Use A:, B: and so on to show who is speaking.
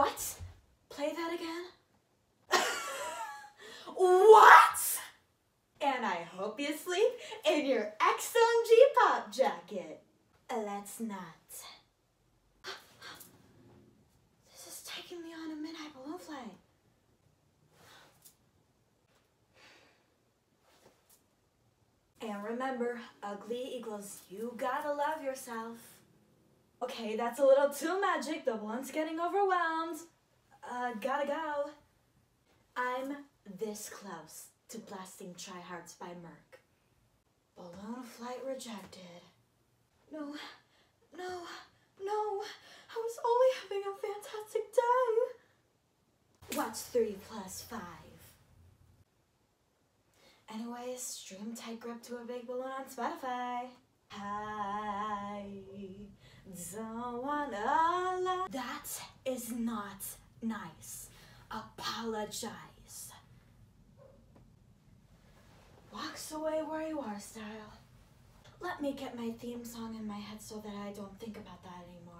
A: What? Play that again? what? And I hope you sleep in your XMG pop jacket. Let's not. This is taking me on a midnight balloon flight. And remember, ugly equals you gotta love yourself. Okay, that's a little too magic. The balloon's getting overwhelmed. Uh, gotta go. I'm this close to blasting Try Hearts by Merc. Balloon flight rejected. No, no, no. I was only having a fantastic day. What's three plus five? Anyways, stream tight grip to a big balloon on Spotify. I That is not nice. Apologize. Walks away where you are style. Let me get my theme song in my head so that I don't think about that anymore.